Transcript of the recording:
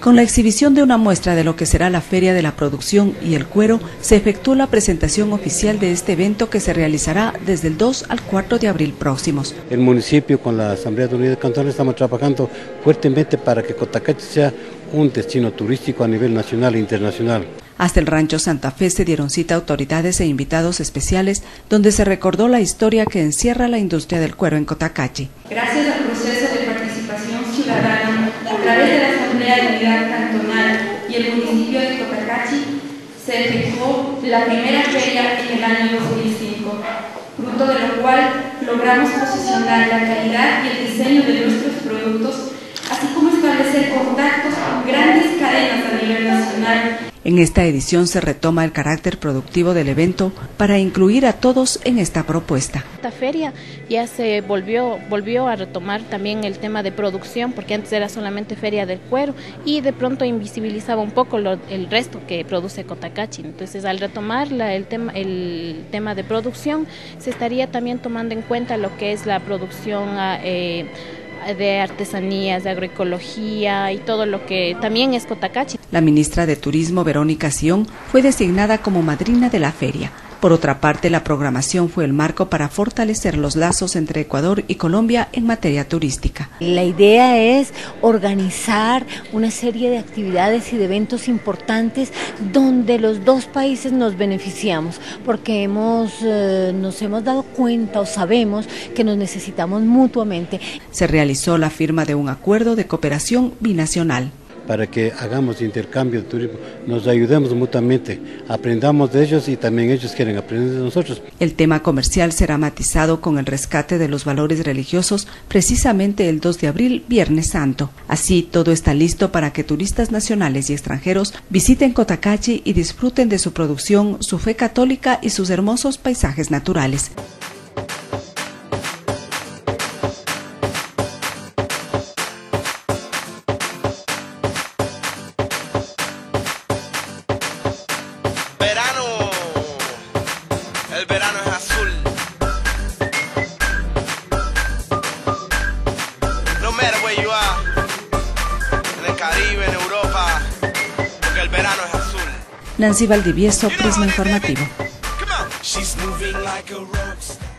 Con la exhibición de una muestra de lo que será la Feria de la Producción y el Cuero, se efectuó la presentación oficial de este evento que se realizará desde el 2 al 4 de abril próximos. El municipio con la Asamblea de Unidad de Cantones estamos trabajando fuertemente para que Cotacachi sea un destino turístico a nivel nacional e internacional. Hasta el rancho Santa Fe se dieron cita autoridades e invitados especiales donde se recordó la historia que encierra la industria del cuero en Cotacachi. Gracias al proceso de participación ciudadana a través de la Cantonal y el municipio de Cotacachi, se efectuó la primera feria en el año 2005, fruto de lo cual logramos posicionar la calidad y el diseño de nuestros productos, así como establecer contactos con grandes cadenas a nivel nacional en esta edición se retoma el carácter productivo del evento para incluir a todos en esta propuesta. Esta feria ya se volvió, volvió a retomar también el tema de producción, porque antes era solamente feria del cuero y de pronto invisibilizaba un poco el resto que produce Cotacachi. Entonces, al retomar el, tema, el tema de producción, se estaría también tomando en cuenta lo que es la producción. Eh, de artesanías, de agroecología y todo lo que también es Cotacachi. La ministra de Turismo, Verónica Sion, fue designada como madrina de la feria. Por otra parte, la programación fue el marco para fortalecer los lazos entre Ecuador y Colombia en materia turística. La idea es organizar una serie de actividades y de eventos importantes donde los dos países nos beneficiamos, porque hemos, eh, nos hemos dado cuenta o sabemos que nos necesitamos mutuamente. Se realizó la firma de un acuerdo de cooperación binacional para que hagamos intercambio de turismo, nos ayudemos mutuamente, aprendamos de ellos y también ellos quieren aprender de nosotros. El tema comercial será matizado con el rescate de los valores religiosos precisamente el 2 de abril, Viernes Santo. Así, todo está listo para que turistas nacionales y extranjeros visiten Cotacachi y disfruten de su producción, su fe católica y sus hermosos paisajes naturales. El verano es azul. No matter where you are. En el Caribe, en Europa. Porque el verano es azul. Nancy Valdivieso, Prisma Informativo. She's moving like a rockstar.